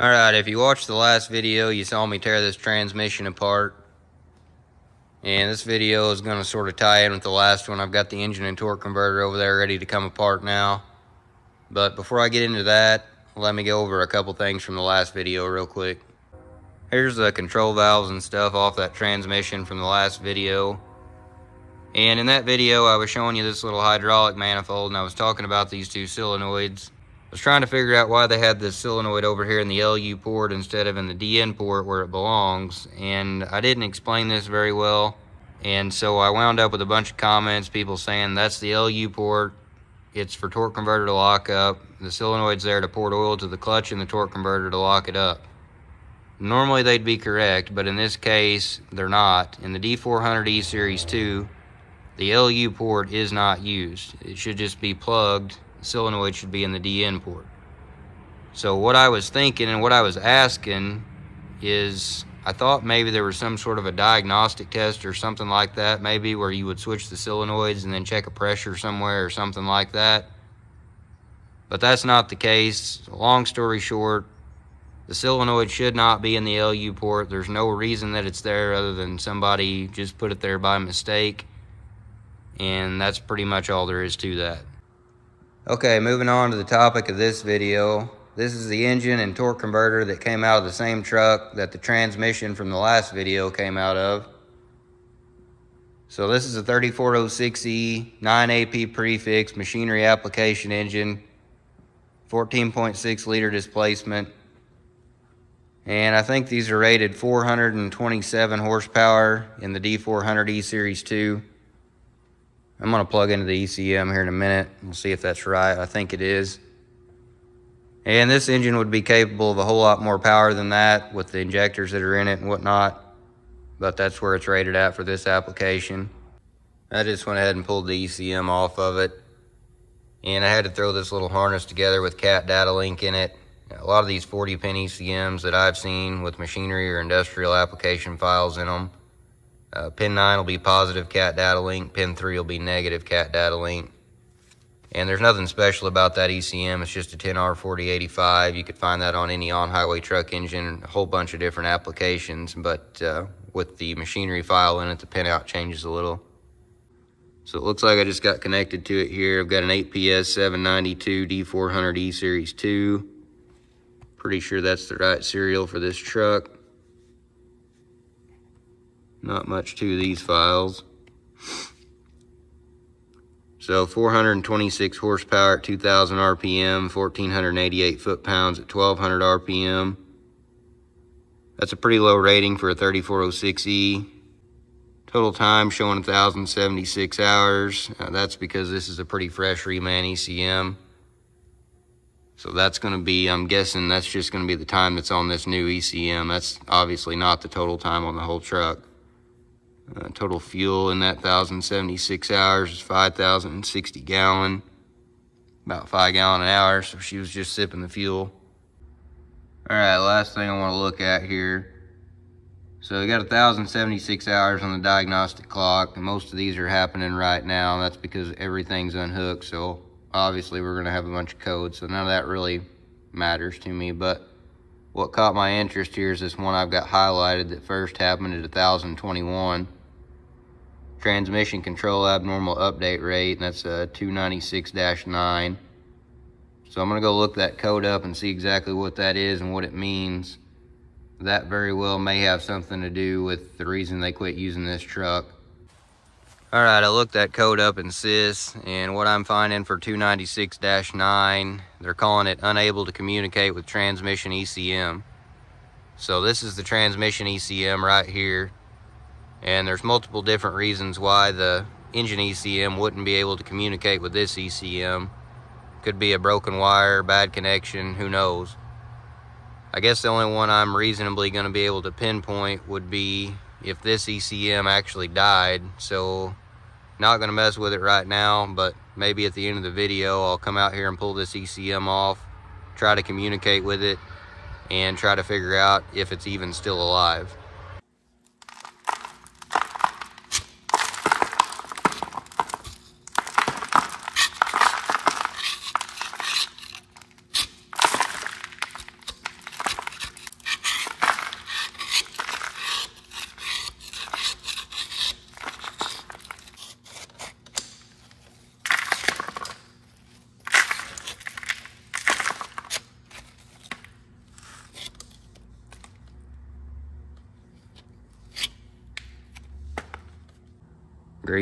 Alright, if you watched the last video, you saw me tear this transmission apart. And this video is going to sort of tie in with the last one. I've got the engine and torque converter over there ready to come apart now. But before I get into that, let me go over a couple things from the last video real quick. Here's the control valves and stuff off that transmission from the last video. And in that video, I was showing you this little hydraulic manifold, and I was talking about these two solenoids. I was trying to figure out why they had this solenoid over here in the LU port instead of in the DN port where it belongs. And I didn't explain this very well. And so I wound up with a bunch of comments, people saying that's the LU port. It's for torque converter to lock up. The solenoid's there to port oil to the clutch and the torque converter to lock it up. Normally they'd be correct, but in this case, they're not. In the D400E Series 2, the LU port is not used. It should just be plugged solenoid should be in the DN port. So what I was thinking and what I was asking is I thought maybe there was some sort of a diagnostic test or something like that, maybe where you would switch the solenoids and then check a pressure somewhere or something like that. But that's not the case. Long story short, the solenoid should not be in the LU port. There's no reason that it's there other than somebody just put it there by mistake. And that's pretty much all there is to that. Okay, moving on to the topic of this video. This is the engine and torque converter that came out of the same truck that the transmission from the last video came out of. So this is a 3406E 9AP prefix machinery application engine, 14.6 liter displacement. And I think these are rated 427 horsepower in the D400E Series 2. I'm going to plug into the ECM here in a minute. We'll see if that's right. I think it is. And this engine would be capable of a whole lot more power than that with the injectors that are in it and whatnot. But that's where it's rated at for this application. I just went ahead and pulled the ECM off of it. And I had to throw this little harness together with CAT data link in it. A lot of these 40 pin ECMs that I've seen with machinery or industrial application files in them uh, pin 9 will be positive cat data link. Pin 3 will be negative cat data link. And there's nothing special about that ECM. It's just a 10R4085. You could find that on any on-highway truck engine, a whole bunch of different applications. But uh, with the machinery file in it, the pinout changes a little. So it looks like I just got connected to it here. I've got an 8PS 792 D400E Series 2. Pretty sure that's the right serial for this truck. Not much to these files. So 426 horsepower at 2000 RPM, 1488 foot-pounds at 1200 RPM. That's a pretty low rating for a 3406E. Total time showing 1,076 hours. That's because this is a pretty fresh reman ECM. So that's going to be, I'm guessing that's just going to be the time that's on this new ECM. That's obviously not the total time on the whole truck. Uh, total fuel in that 1,076 hours is 5,060 gallon, about five gallon an hour. So she was just sipping the fuel. All right, last thing I want to look at here. So we got 1,076 hours on the diagnostic clock, and most of these are happening right now. That's because everything's unhooked. So obviously we're gonna have a bunch of codes. So none of that really matters to me, but what caught my interest here is this one I've got highlighted that first happened at 1021 transmission control abnormal update rate, and that's uh, a 296-9. So I'm going to go look that code up and see exactly what that is and what it means. That very well may have something to do with the reason they quit using this truck. All right, I looked that code up in SIS, and what I'm finding for 296-9, they're calling it unable to communicate with transmission ECM. So this is the transmission ECM right here. And there's multiple different reasons why the engine ECM wouldn't be able to communicate with this ECM. Could be a broken wire, bad connection, who knows. I guess the only one I'm reasonably going to be able to pinpoint would be if this ECM actually died. So not going to mess with it right now, but maybe at the end of the video I'll come out here and pull this ECM off, try to communicate with it, and try to figure out if it's even still alive.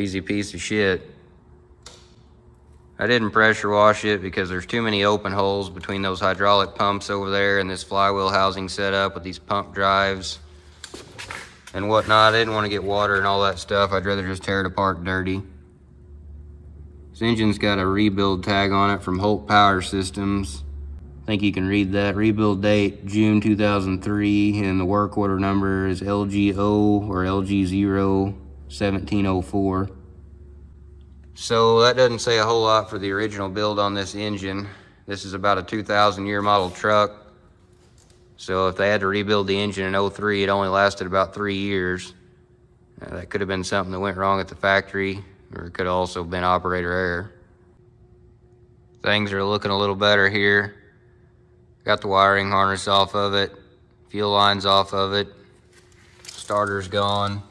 Greasy piece of shit. I didn't pressure wash it because there's too many open holes between those hydraulic pumps over there and this flywheel housing setup with these pump drives and whatnot. I didn't want to get water and all that stuff. I'd rather just tear it apart dirty. This engine's got a rebuild tag on it from Holt Power Systems. I think you can read that. Rebuild date, June 2003, and the work order number is LGO or LG0 1704. So that doesn't say a whole lot for the original build on this engine. This is about a 2000 year model truck. So if they had to rebuild the engine in 03, it only lasted about three years. Now, that could have been something that went wrong at the factory, or it could have also been operator error. Things are looking a little better here. Got the wiring harness off of it, fuel lines off of it, starter's gone.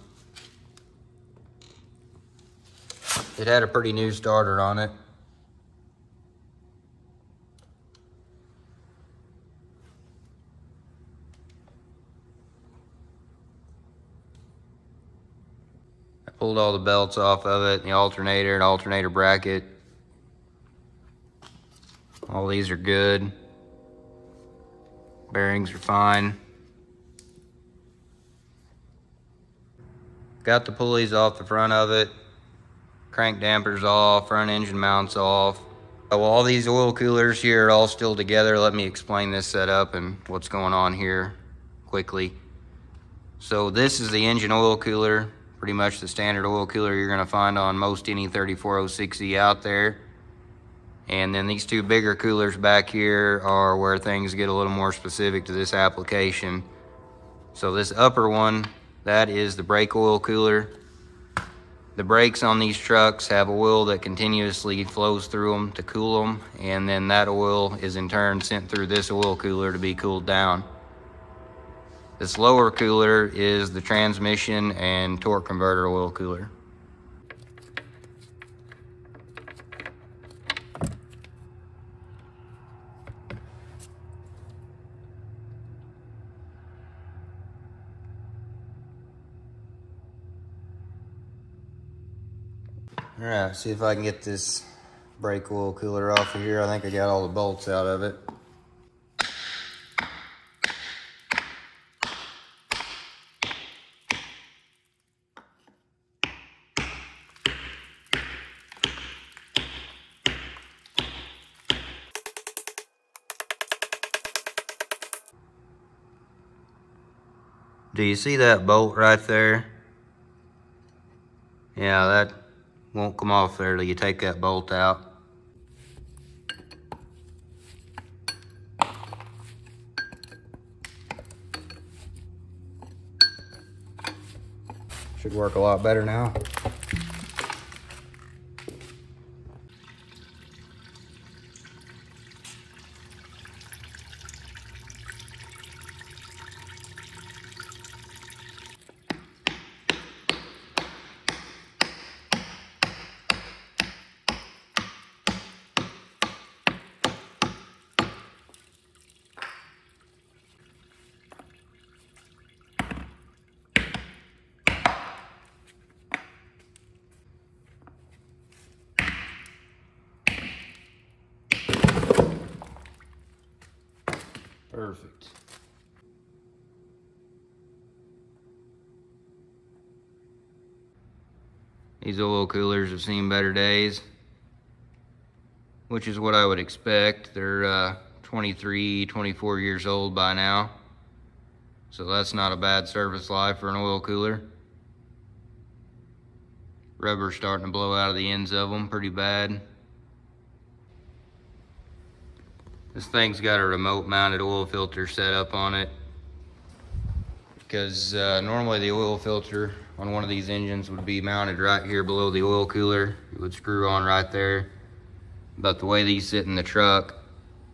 It had a pretty new starter on it. I pulled all the belts off of it, the alternator and alternator bracket. All these are good. Bearings are fine. Got the pulleys off the front of it crank dampers off, front engine mounts off. All these oil coolers here are all still together. Let me explain this setup and what's going on here quickly. So this is the engine oil cooler, pretty much the standard oil cooler you're gonna find on most any 3406E out there. And then these two bigger coolers back here are where things get a little more specific to this application. So this upper one, that is the brake oil cooler. The brakes on these trucks have oil that continuously flows through them to cool them, and then that oil is in turn sent through this oil cooler to be cooled down. This lower cooler is the transmission and torque converter oil cooler. All right, see if I can get this brake oil cooler off of here. I think I got all the bolts out of it. Do you see that bolt right there? Yeah, that won't come off there till you take that bolt out. Should work a lot better now. These oil coolers have seen better days, which is what I would expect. They're uh, 23, 24 years old by now. So that's not a bad service life for an oil cooler. Rubber's starting to blow out of the ends of them pretty bad. This thing's got a remote mounted oil filter set up on it because uh, normally the oil filter on one of these engines would be mounted right here below the oil cooler. It would screw on right there. But the way these sit in the truck,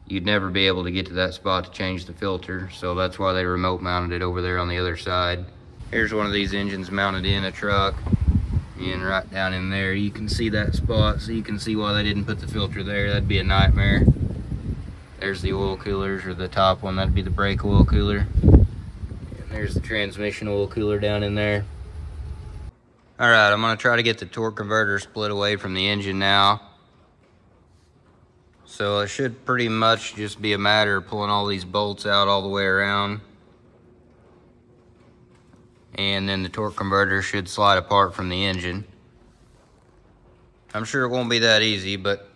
you'd never be able to get to that spot to change the filter. So that's why they remote mounted it over there on the other side. Here's one of these engines mounted in a truck and right down in there. You can see that spot, so you can see why they didn't put the filter there. That'd be a nightmare. There's the oil coolers, or the top one, that'd be the brake oil cooler. And there's the transmission oil cooler down in there. All right, I'm gonna try to get the torque converter split away from the engine now. So it should pretty much just be a matter of pulling all these bolts out all the way around. And then the torque converter should slide apart from the engine. I'm sure it won't be that easy, but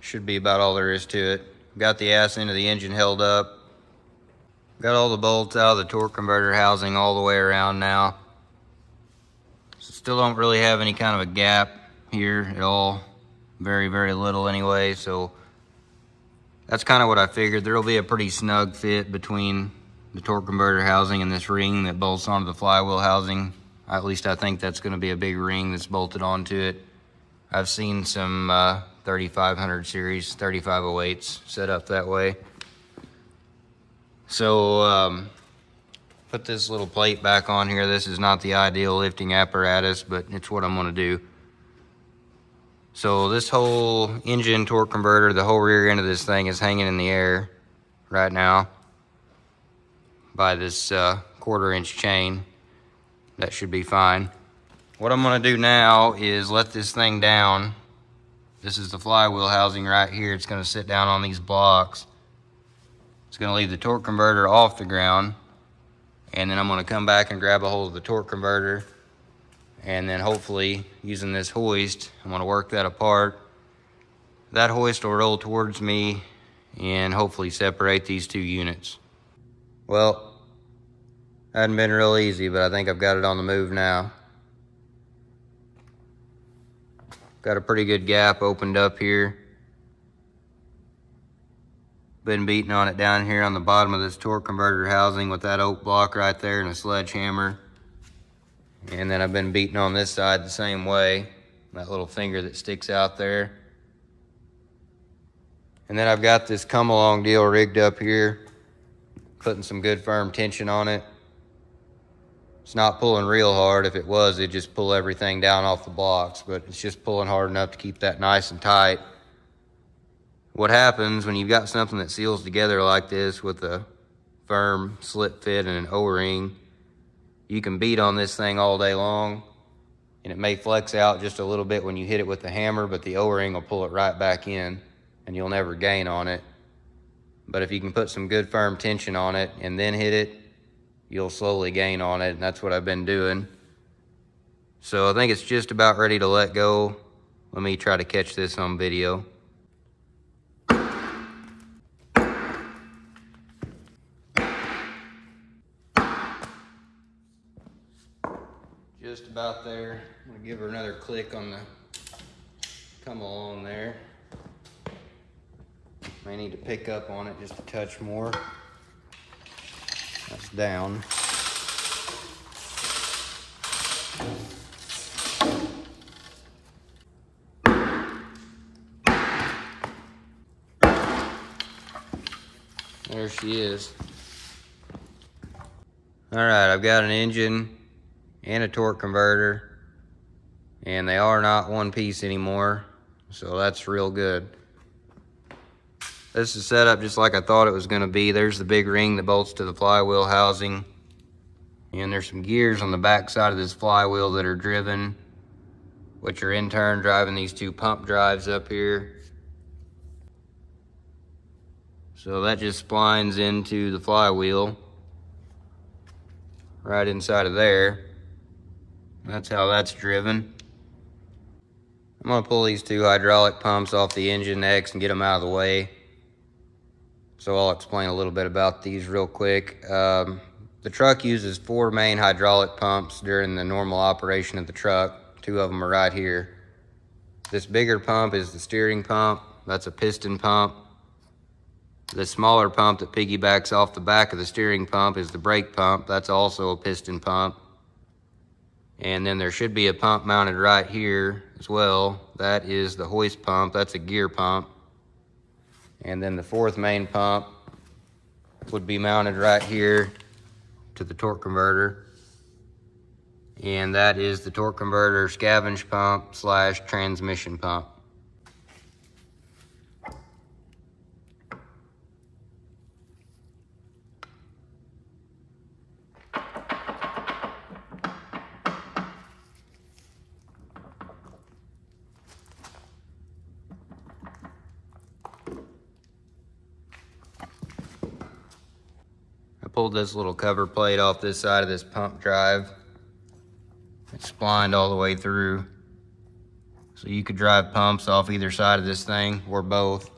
should be about all there is to it. Got the ass end of the engine held up. Got all the bolts out of the torque converter housing all the way around now. Still don't really have any kind of a gap here at all. Very, very little anyway, so that's kind of what I figured. There'll be a pretty snug fit between the torque converter housing and this ring that bolts onto the flywheel housing. At least I think that's gonna be a big ring that's bolted onto it. I've seen some uh, 3500 series 3508s set up that way. So um, put this little plate back on here. This is not the ideal lifting apparatus, but it's what I'm gonna do. So this whole engine torque converter, the whole rear end of this thing is hanging in the air right now by this uh, quarter inch chain. That should be fine. What I'm gonna do now is let this thing down. This is the flywheel housing right here. It's gonna sit down on these blocks. It's gonna leave the torque converter off the ground and then I'm gonna come back and grab a hold of the torque converter and then hopefully using this hoist, I'm gonna work that apart. That hoist will roll towards me and hopefully separate these two units. Well, hadn't been real easy, but I think I've got it on the move now. Got a pretty good gap opened up here. Been beating on it down here on the bottom of this torque converter housing with that oak block right there and a sledgehammer. And then I've been beating on this side the same way. That little finger that sticks out there. And then I've got this come along deal rigged up here. Putting some good firm tension on it. It's not pulling real hard. If it was, it'd just pull everything down off the blocks. But it's just pulling hard enough to keep that nice and tight what happens when you've got something that seals together like this with a firm slip fit and an O-ring, you can beat on this thing all day long and it may flex out just a little bit when you hit it with the hammer, but the O-ring will pull it right back in and you'll never gain on it. But if you can put some good firm tension on it and then hit it, you'll slowly gain on it and that's what I've been doing. So I think it's just about ready to let go. Let me try to catch this on video. just about there. I'm gonna give her another click on the come along there. May need to pick up on it just a touch more. That's down. There she is. All right, I've got an engine and a torque converter and they are not one piece anymore so that's real good. This is set up just like I thought it was going to be. There's the big ring that bolts to the flywheel housing and there's some gears on the back side of this flywheel that are driven which are in turn driving these two pump drives up here. So that just splines into the flywheel right inside of there that's how that's driven. I'm gonna pull these two hydraulic pumps off the engine next and get them out of the way. So I'll explain a little bit about these real quick. Um, the truck uses four main hydraulic pumps during the normal operation of the truck. Two of them are right here. This bigger pump is the steering pump. That's a piston pump. The smaller pump that piggybacks off the back of the steering pump is the brake pump. That's also a piston pump. And then there should be a pump mounted right here as well. That is the hoist pump. That's a gear pump. And then the fourth main pump would be mounted right here to the torque converter. And that is the torque converter scavenge pump slash transmission pump. This little cover plate off this side of this pump drive. It's splined all the way through. So you could drive pumps off either side of this thing or both.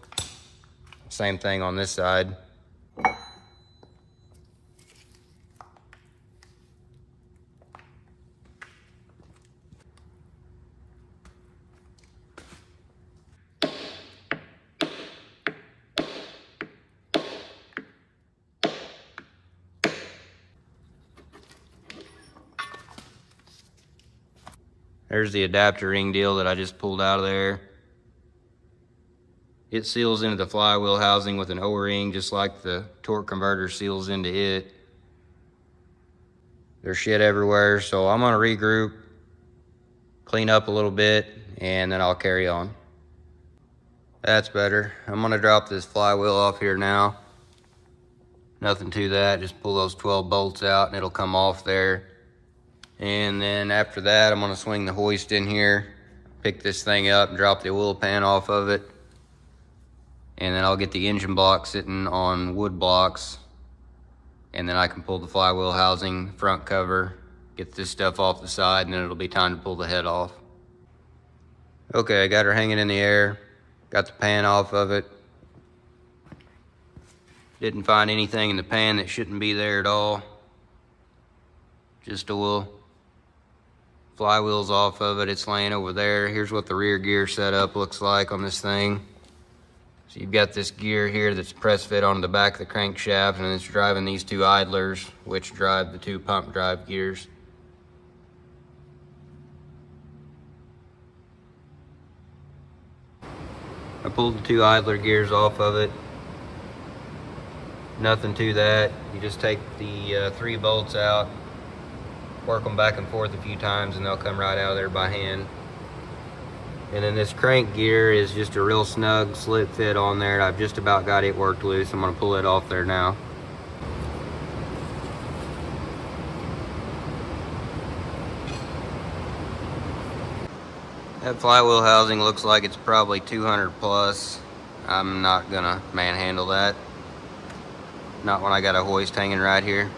Same thing on this side. There's the adapter ring deal that I just pulled out of there. It seals into the flywheel housing with an O-ring just like the torque converter seals into it. There's shit everywhere, so I'm gonna regroup, clean up a little bit, and then I'll carry on. That's better. I'm gonna drop this flywheel off here now. Nothing to that, just pull those 12 bolts out and it'll come off there. And then after that, I'm gonna swing the hoist in here, pick this thing up drop the oil pan off of it. And then I'll get the engine block sitting on wood blocks. And then I can pull the flywheel housing, front cover, get this stuff off the side, and then it'll be time to pull the head off. Okay, I got her hanging in the air, got the pan off of it. Didn't find anything in the pan that shouldn't be there at all. Just oil flywheels off of it. It's laying over there. Here's what the rear gear setup looks like on this thing. So you've got this gear here that's press fit onto the back of the crankshaft and it's driving these two idlers, which drive the two pump drive gears. I pulled the two idler gears off of it. Nothing to that. You just take the uh, three bolts out, work them back and forth a few times and they'll come right out of there by hand. And then this crank gear is just a real snug slit fit on there. I've just about got it worked loose. I'm gonna pull it off there now. That flywheel housing looks like it's probably 200 plus. I'm not gonna manhandle that. Not when I got a hoist hanging right here.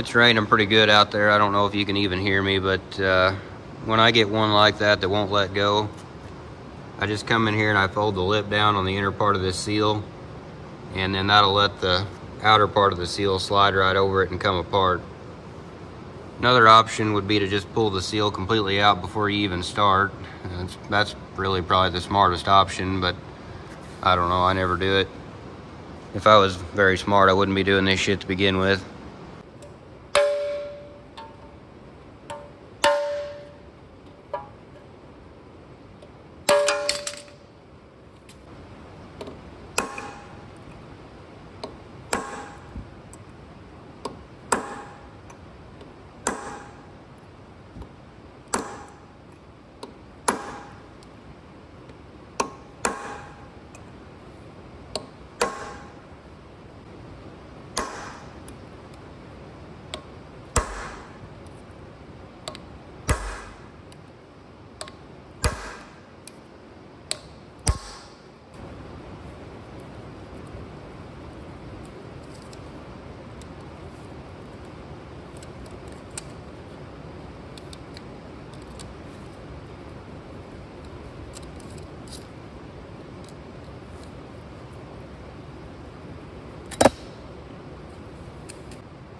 It's raining pretty good out there. I don't know if you can even hear me, but uh, when I get one like that that won't let go, I just come in here and I fold the lip down on the inner part of this seal, and then that'll let the outer part of the seal slide right over it and come apart. Another option would be to just pull the seal completely out before you even start. That's, that's really probably the smartest option, but I don't know, I never do it. If I was very smart, I wouldn't be doing this shit to begin with.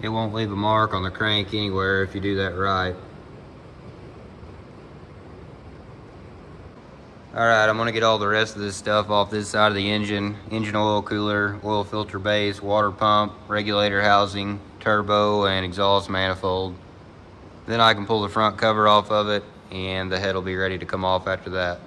It won't leave a mark on the crank anywhere if you do that right. Alright, I'm going to get all the rest of this stuff off this side of the engine. Engine oil cooler, oil filter base, water pump, regulator housing, turbo, and exhaust manifold. Then I can pull the front cover off of it and the head will be ready to come off after that.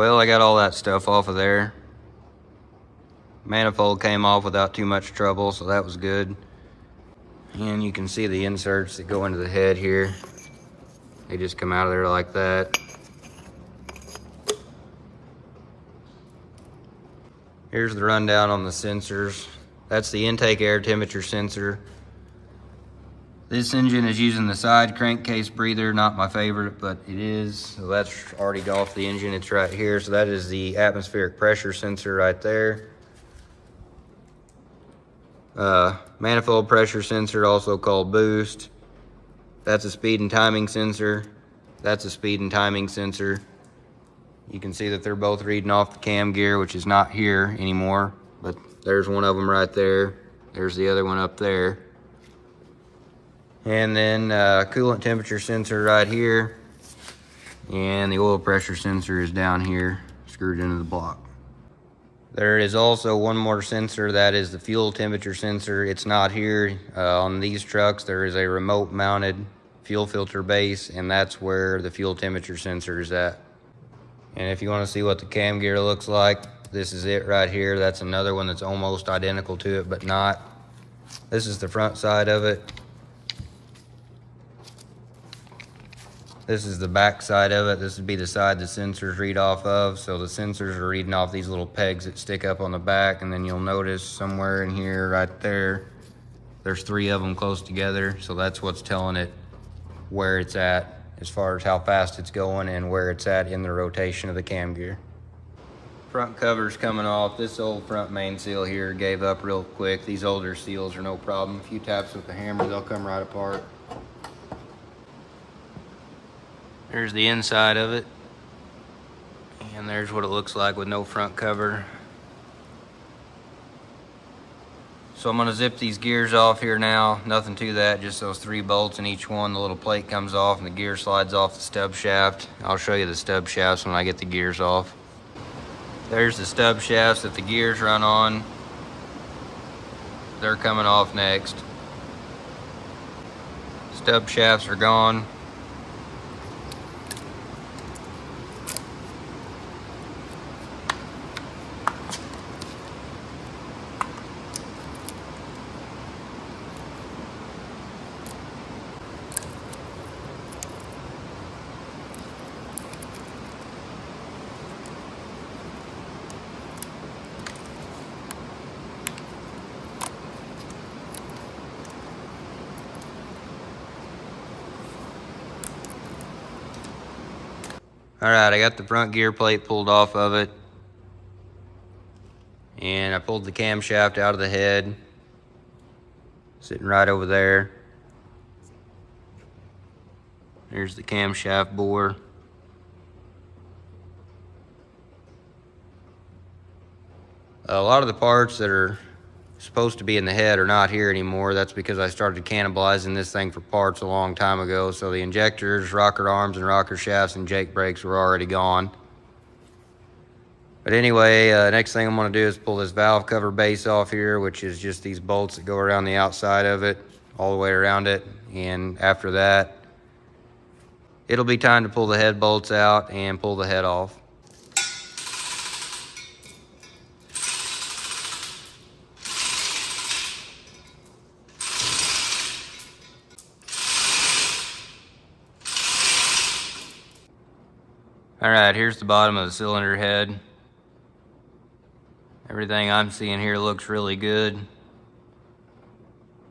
Well, I got all that stuff off of there. Manifold came off without too much trouble, so that was good. And you can see the inserts that go into the head here. They just come out of there like that. Here's the rundown on the sensors. That's the intake air temperature sensor. This engine is using the side crankcase breather, not my favorite, but it is. So that's already off the engine, it's right here. So that is the atmospheric pressure sensor right there. Uh, manifold pressure sensor, also called boost. That's a speed and timing sensor. That's a speed and timing sensor. You can see that they're both reading off the cam gear, which is not here anymore, but there's one of them right there. There's the other one up there. And then uh, coolant temperature sensor right here. And the oil pressure sensor is down here, screwed into the block. There is also one more sensor that is the fuel temperature sensor. It's not here uh, on these trucks. There is a remote mounted fuel filter base and that's where the fuel temperature sensor is at. And if you want to see what the cam gear looks like, this is it right here. That's another one that's almost identical to it, but not. This is the front side of it. This is the back side of it. This would be the side the sensors read off of. So the sensors are reading off these little pegs that stick up on the back. And then you'll notice somewhere in here, right there, there's three of them close together. So that's what's telling it where it's at as far as how fast it's going and where it's at in the rotation of the cam gear. Front cover's coming off. This old front main seal here gave up real quick. These older seals are no problem. A few taps with the hammer, they'll come right apart. There's the inside of it. And there's what it looks like with no front cover. So I'm gonna zip these gears off here now. Nothing to that, just those three bolts in each one. The little plate comes off and the gear slides off the stub shaft. I'll show you the stub shafts when I get the gears off. There's the stub shafts that the gears run on. They're coming off next. Stub shafts are gone. All right, I got the front gear plate pulled off of it. And I pulled the camshaft out of the head. Sitting right over there. There's the camshaft bore. A lot of the parts that are supposed to be in the head are not here anymore. That's because I started cannibalizing this thing for parts a long time ago. So the injectors, rocker arms, and rocker shafts and Jake brakes were already gone. But anyway, uh, next thing I'm going to do is pull this valve cover base off here, which is just these bolts that go around the outside of it, all the way around it. And after that, it'll be time to pull the head bolts out and pull the head off. All right, here's the bottom of the cylinder head. Everything I'm seeing here looks really good.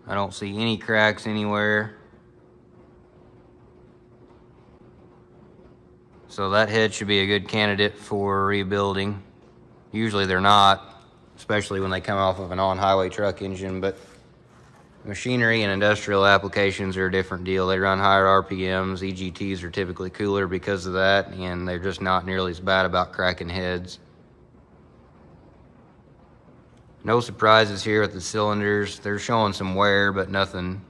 I don't see any cracks anywhere. So that head should be a good candidate for rebuilding. Usually they're not, especially when they come off of an on-highway truck engine, but Machinery and industrial applications are a different deal. They run higher RPMs. EGTs are typically cooler because of that, and they're just not nearly as bad about cracking heads. No surprises here with the cylinders. They're showing some wear, but nothing,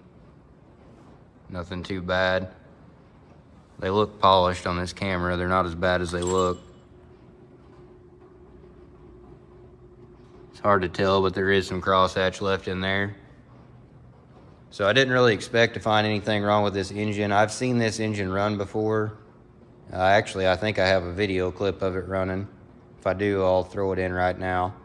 nothing too bad. They look polished on this camera. They're not as bad as they look. It's hard to tell, but there is some crosshatch left in there. So I didn't really expect to find anything wrong with this engine. I've seen this engine run before. Uh, actually, I think I have a video clip of it running. If I do, I'll throw it in right now.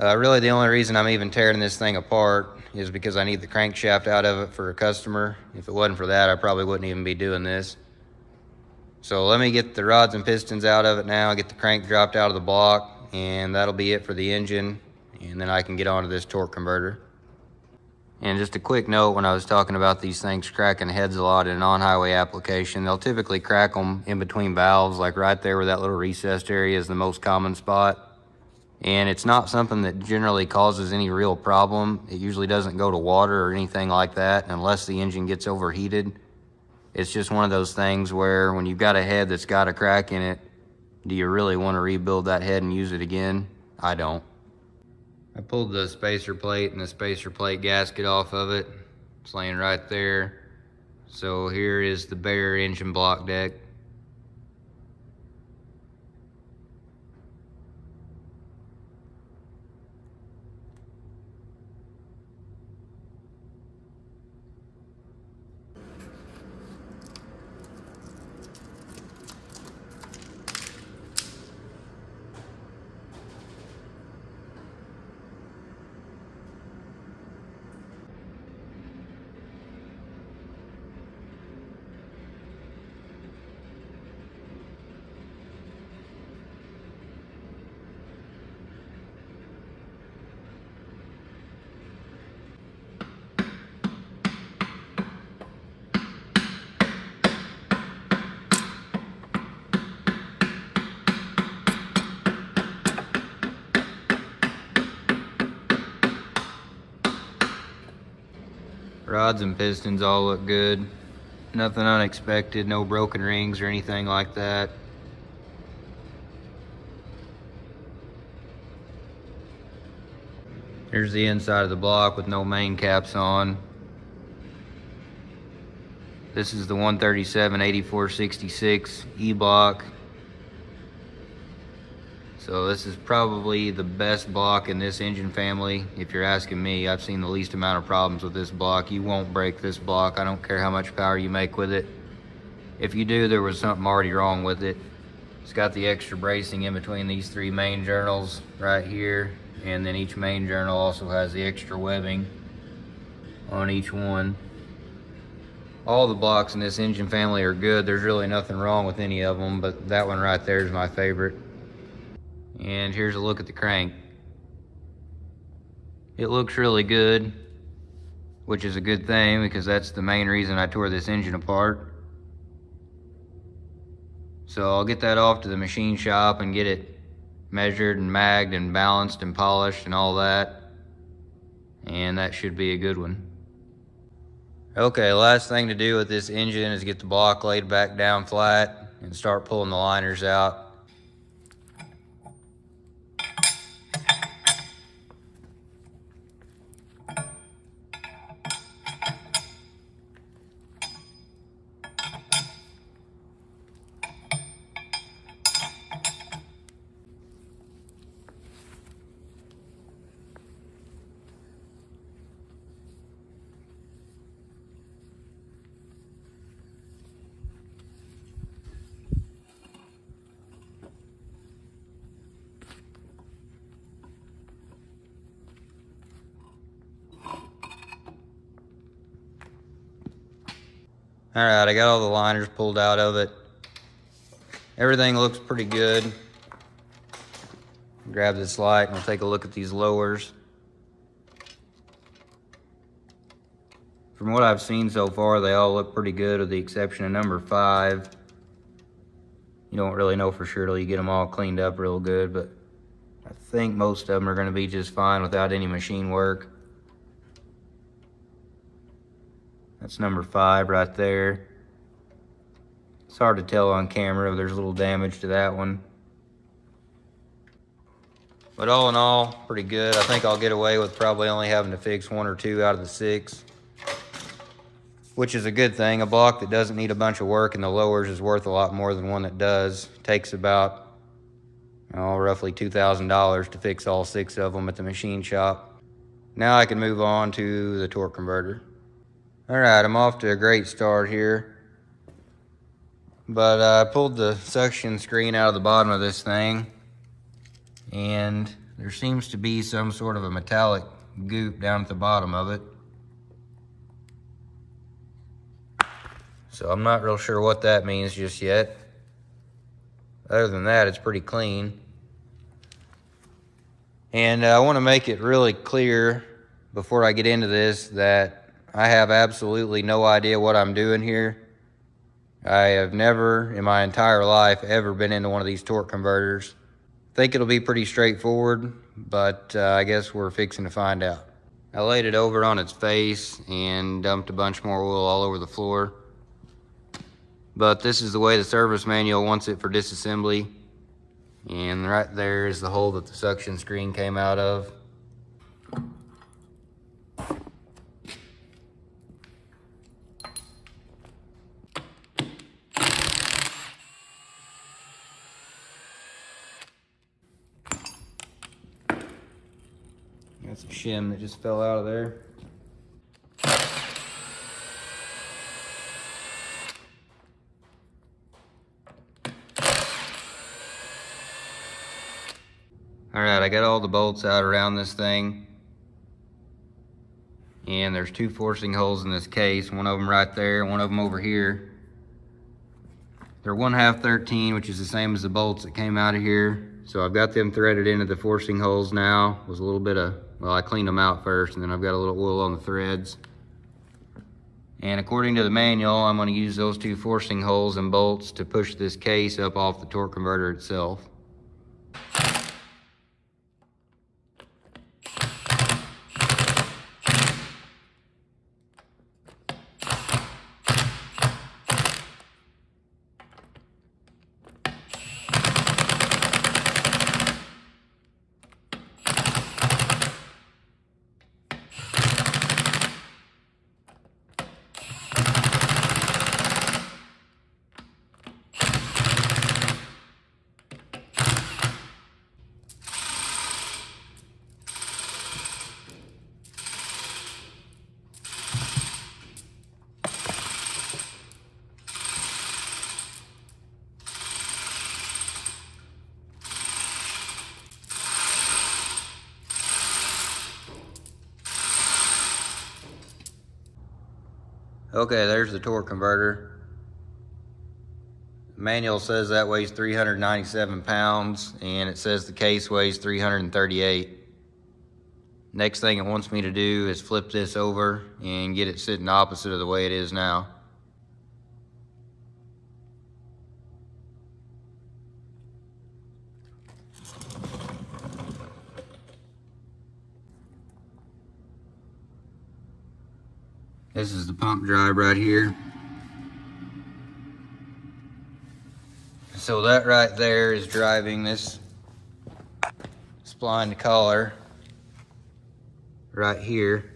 Uh, really, the only reason I'm even tearing this thing apart is because I need the crankshaft out of it for a customer. If it wasn't for that, I probably wouldn't even be doing this. So let me get the rods and pistons out of it now, get the crank dropped out of the block, and that'll be it for the engine. And then I can get onto this torque converter. And just a quick note, when I was talking about these things cracking heads a lot in an on-highway application, they'll typically crack them in between valves, like right there where that little recessed area is the most common spot and it's not something that generally causes any real problem. It usually doesn't go to water or anything like that unless the engine gets overheated. It's just one of those things where when you've got a head that's got a crack in it, do you really want to rebuild that head and use it again? I don't. I pulled the spacer plate and the spacer plate gasket off of it. It's laying right there. So here is the bare engine block deck. Rods and pistons all look good. Nothing unexpected, no broken rings or anything like that. Here's the inside of the block with no main caps on. This is the 137 8466 E-block. So this is probably the best block in this engine family. If you're asking me, I've seen the least amount of problems with this block. You won't break this block. I don't care how much power you make with it. If you do, there was something already wrong with it. It's got the extra bracing in between these three main journals right here. And then each main journal also has the extra webbing on each one. All the blocks in this engine family are good. There's really nothing wrong with any of them, but that one right there is my favorite. And here's a look at the crank. It looks really good, which is a good thing because that's the main reason I tore this engine apart. So I'll get that off to the machine shop and get it measured and magged and balanced and polished and all that. And that should be a good one. Okay, last thing to do with this engine is get the block laid back down flat and start pulling the liners out. All right, I got all the liners pulled out of it. Everything looks pretty good. Grab this light and we'll take a look at these lowers. From what I've seen so far, they all look pretty good with the exception of number five. You don't really know for sure till you get them all cleaned up real good, but I think most of them are gonna be just fine without any machine work. That's number five right there. It's hard to tell on camera. There's a little damage to that one. But all in all, pretty good. I think I'll get away with probably only having to fix one or two out of the six, which is a good thing. A block that doesn't need a bunch of work in the lowers is worth a lot more than one that does. takes about oh, roughly $2,000 to fix all six of them at the machine shop. Now I can move on to the torque converter. All right, I'm off to a great start here. But uh, I pulled the suction screen out of the bottom of this thing and there seems to be some sort of a metallic goop down at the bottom of it. So I'm not real sure what that means just yet. Other than that, it's pretty clean. And uh, I want to make it really clear before I get into this that I have absolutely no idea what I'm doing here. I have never in my entire life ever been into one of these torque converters think it'll be pretty straightforward, but uh, I guess we're fixing to find out. I laid it over on its face and dumped a bunch more oil all over the floor. But this is the way the service manual wants it for disassembly. And right there is the hole that the suction screen came out of. That's a shim that just fell out of there. All right, I got all the bolts out around this thing. And there's two forcing holes in this case, one of them right there, one of them over here. They're one half 13, which is the same as the bolts that came out of here. So I've got them threaded into the forcing holes now. Was a little bit of well, I cleaned them out first and then I've got a little oil on the threads. And according to the manual, I'm going to use those two forcing holes and bolts to push this case up off the torque converter itself. The torque converter. manual says that weighs 397 pounds and it says the case weighs 338. Next thing it wants me to do is flip this over and get it sitting opposite of the way it is now. This is the pump drive right here. So that right there is driving this spline collar right here,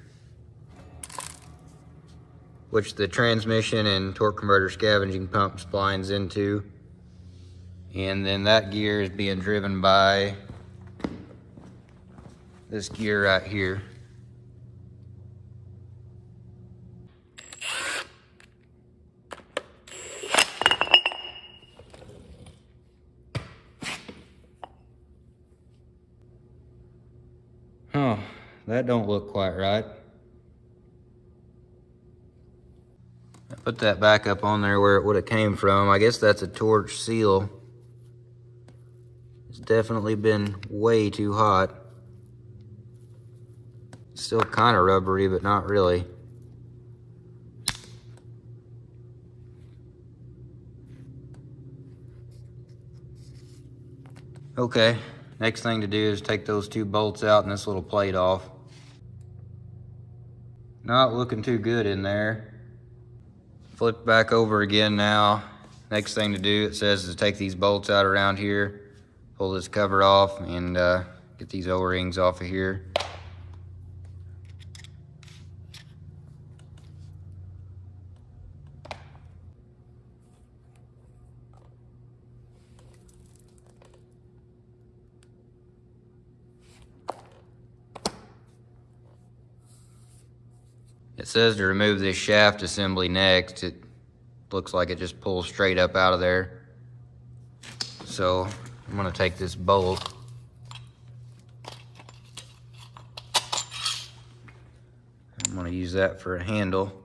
which the transmission and torque converter scavenging pump splines into. And then that gear is being driven by this gear right here. That don't look quite right. I put that back up on there where it would have came from. I guess that's a torch seal. It's definitely been way too hot. still kind of rubbery, but not really. Okay, next thing to do is take those two bolts out and this little plate off. Not looking too good in there. Flip back over again now. Next thing to do, it says, is take these bolts out around here, pull this cover off, and uh, Get these O-rings off of here. Says to remove this shaft assembly next. It looks like it just pulls straight up out of there. So I'm gonna take this bolt. I'm gonna use that for a handle.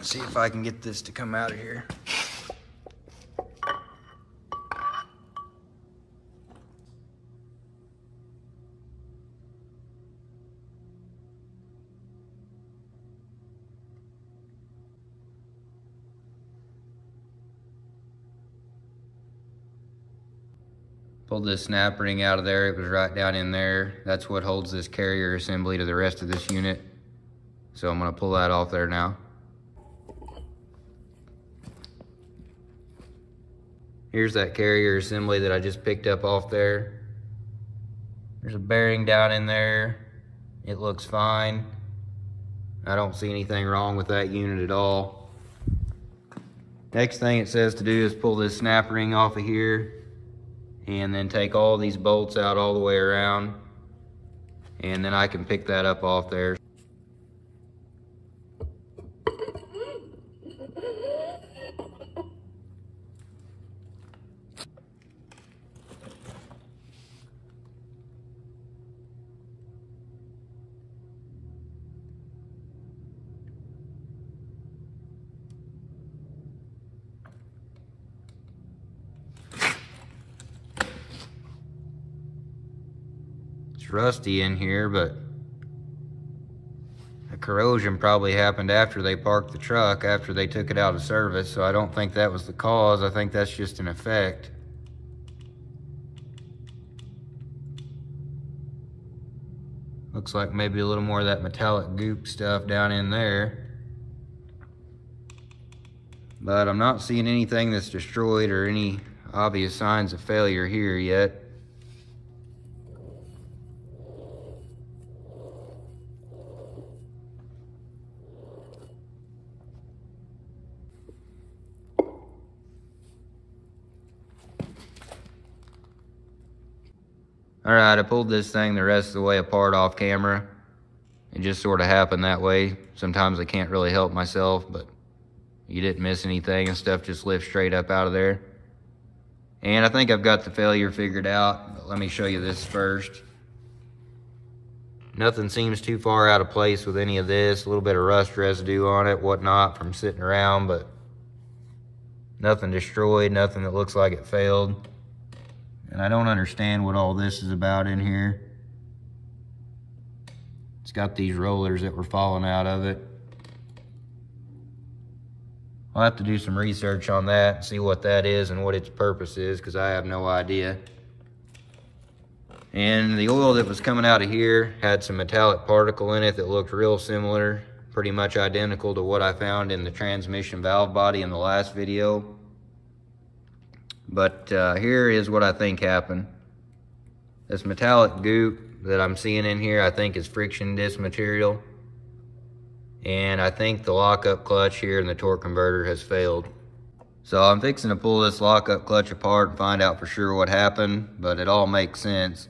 See if I can get this to come out of here. Pulled this snap ring out of there. It was right down in there. That's what holds this carrier assembly to the rest of this unit. So I'm gonna pull that off there now. Here's that carrier assembly that I just picked up off there. There's a bearing down in there. It looks fine. I don't see anything wrong with that unit at all. Next thing it says to do is pull this snap ring off of here and then take all these bolts out all the way around and then I can pick that up off there. Rusty in here, but the corrosion probably happened after they parked the truck, after they took it out of service, so I don't think that was the cause. I think that's just an effect. Looks like maybe a little more of that metallic goop stuff down in there. But I'm not seeing anything that's destroyed or any obvious signs of failure here yet. All right, I pulled this thing the rest of the way apart off camera. It just sort of happened that way. Sometimes I can't really help myself, but you didn't miss anything and stuff just lifts straight up out of there. And I think I've got the failure figured out, but let me show you this first. Nothing seems too far out of place with any of this. A little bit of rust residue on it, whatnot from sitting around, but nothing destroyed, nothing that looks like it failed. And I don't understand what all this is about in here. It's got these rollers that were falling out of it. I'll have to do some research on that, see what that is and what its purpose is, because I have no idea. And the oil that was coming out of here had some metallic particle in it that looked real similar, pretty much identical to what I found in the transmission valve body in the last video. But uh, here is what I think happened. This metallic goop that I'm seeing in here, I think is friction disc material. And I think the lockup clutch here in the torque converter has failed. So I'm fixing to pull this lockup clutch apart and find out for sure what happened, but it all makes sense.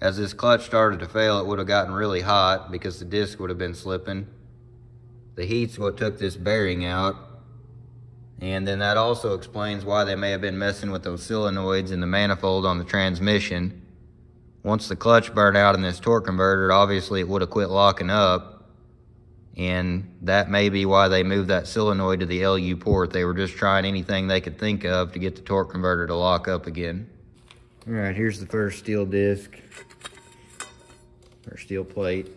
As this clutch started to fail, it would have gotten really hot because the disc would have been slipping. The heat's what took this bearing out, and then that also explains why they may have been messing with those solenoids in the manifold on the transmission. Once the clutch burned out in this torque converter, obviously it would have quit locking up. And that may be why they moved that solenoid to the LU port. They were just trying anything they could think of to get the torque converter to lock up again. All right, here's the first steel disc, or steel plate.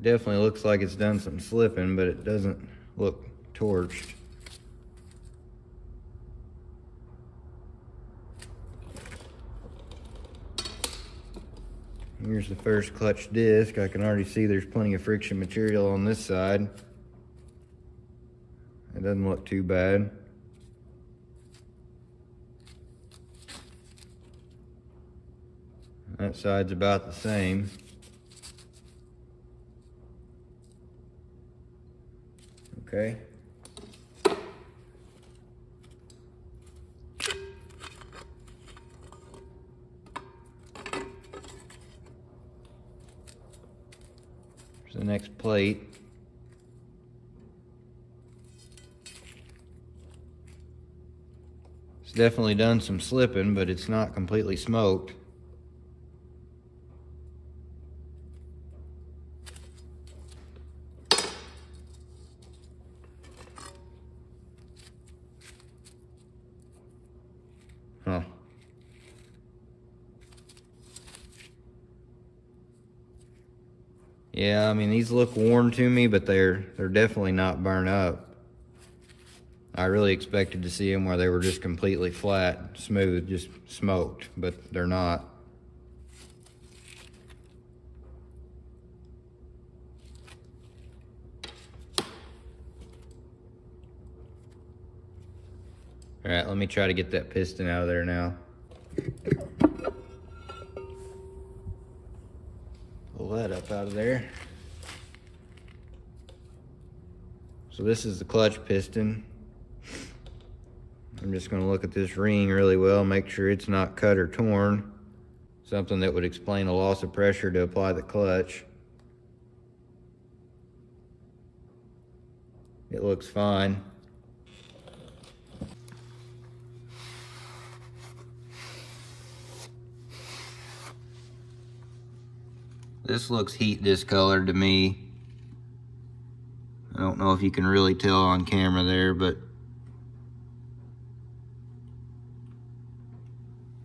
Definitely looks like it's done some slipping, but it doesn't look torched. Here's the first clutch disc. I can already see there's plenty of friction material on this side. It doesn't look too bad. That side's about the same. Okay. Here's the next plate. It's definitely done some slipping, but it's not completely smoked. Yeah, I mean these look worn to me, but they're they're definitely not burned up. I really expected to see them where they were just completely flat, smooth, just smoked, but they're not. All right, let me try to get that piston out of there now. Pull that up out of there. So this is the clutch piston. I'm just gonna look at this ring really well, make sure it's not cut or torn. Something that would explain a loss of pressure to apply the clutch. It looks fine. This looks heat discolored to me. I don't know if you can really tell on camera there, but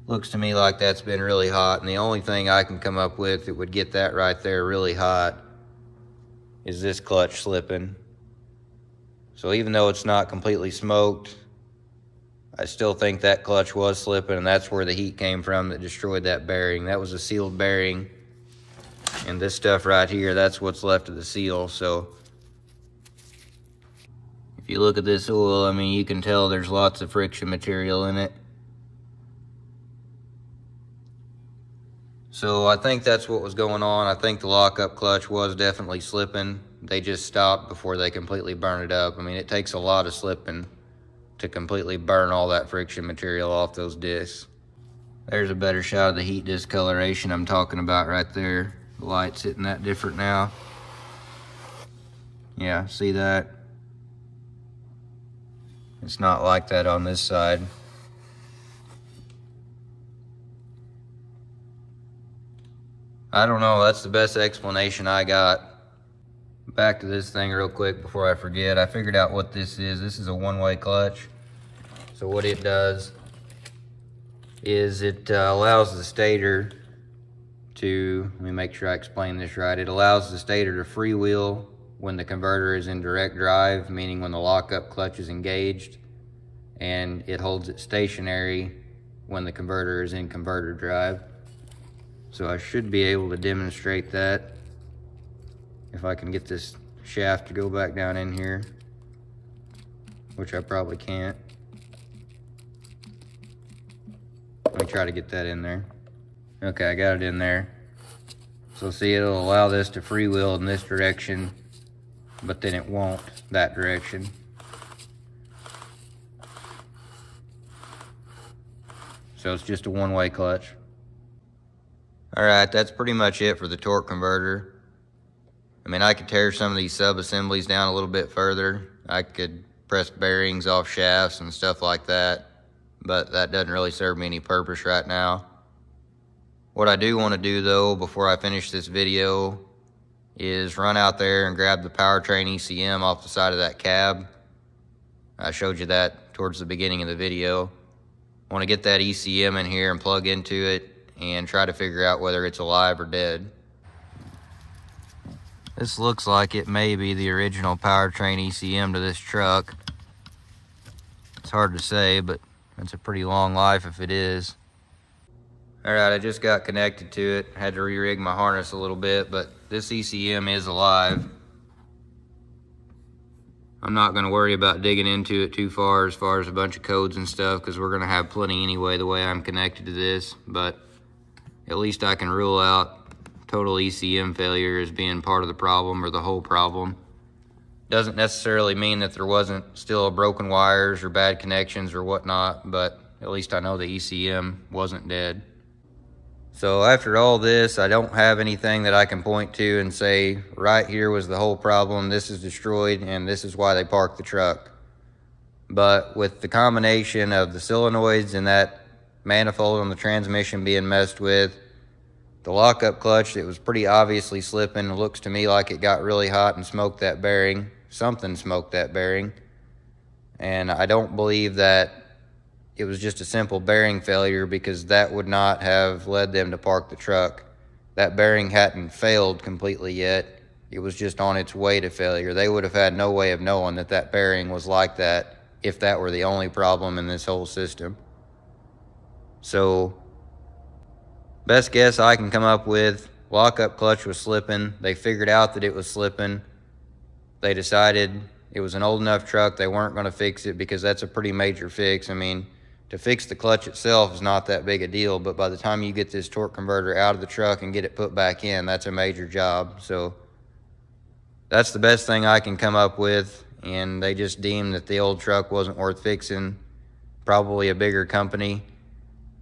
looks to me like that's been really hot. And the only thing I can come up with that would get that right there really hot is this clutch slipping. So even though it's not completely smoked, I still think that clutch was slipping and that's where the heat came from that destroyed that bearing. That was a sealed bearing and this stuff right here, that's what's left of the seal. So if you look at this oil, I mean, you can tell there's lots of friction material in it. So I think that's what was going on. I think the lockup clutch was definitely slipping. They just stopped before they completely burn it up. I mean, it takes a lot of slipping to completely burn all that friction material off those discs. There's a better shot of the heat discoloration I'm talking about right there. The light's hitting that different now. Yeah, see that? It's not like that on this side. I don't know, that's the best explanation I got. Back to this thing real quick before I forget. I figured out what this is. This is a one-way clutch. So what it does is it uh, allows the stator to, let me make sure I explain this right. It allows the stator to freewheel when the converter is in direct drive, meaning when the lockup clutch is engaged, and it holds it stationary when the converter is in converter drive. So I should be able to demonstrate that if I can get this shaft to go back down in here, which I probably can't. Let me try to get that in there. Okay, I got it in there. So see, it'll allow this to freewheel in this direction, but then it won't that direction. So it's just a one-way clutch. All right, that's pretty much it for the torque converter. I mean, I could tear some of these sub-assemblies down a little bit further. I could press bearings off shafts and stuff like that, but that doesn't really serve me any purpose right now. What I do want to do though, before I finish this video, is run out there and grab the powertrain ECM off the side of that cab. I showed you that towards the beginning of the video. I want to get that ECM in here and plug into it and try to figure out whether it's alive or dead. This looks like it may be the original powertrain ECM to this truck. It's hard to say, but it's a pretty long life if it is. All right, I just got connected to it. Had to re-rig my harness a little bit, but this ECM is alive. I'm not going to worry about digging into it too far as far as a bunch of codes and stuff because we're going to have plenty anyway the way I'm connected to this. But at least I can rule out total ECM failure as being part of the problem or the whole problem. Doesn't necessarily mean that there wasn't still broken wires or bad connections or whatnot, but at least I know the ECM wasn't dead. So after all this, I don't have anything that I can point to and say, right here was the whole problem, this is destroyed, and this is why they parked the truck. But with the combination of the solenoids and that manifold on the transmission being messed with, the lockup clutch that was pretty obviously slipping, looks to me like it got really hot and smoked that bearing. Something smoked that bearing. And I don't believe that it was just a simple bearing failure because that would not have led them to park the truck. That bearing hadn't failed completely yet. It was just on its way to failure. They would have had no way of knowing that that bearing was like that if that were the only problem in this whole system. So, best guess I can come up with lockup clutch was slipping. They figured out that it was slipping. They decided it was an old enough truck. They weren't going to fix it because that's a pretty major fix. I mean, to fix the clutch itself is not that big a deal, but by the time you get this torque converter out of the truck and get it put back in, that's a major job. So that's the best thing I can come up with. And they just deemed that the old truck wasn't worth fixing, probably a bigger company,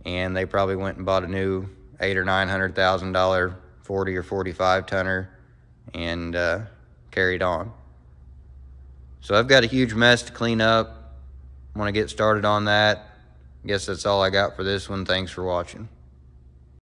and they probably went and bought a new eight or nine hundred thousand dollar forty or forty five tonner and uh, carried on. So I've got a huge mess to clean up. I want to get started on that. Guess that's all I got for this one. Thanks for watching.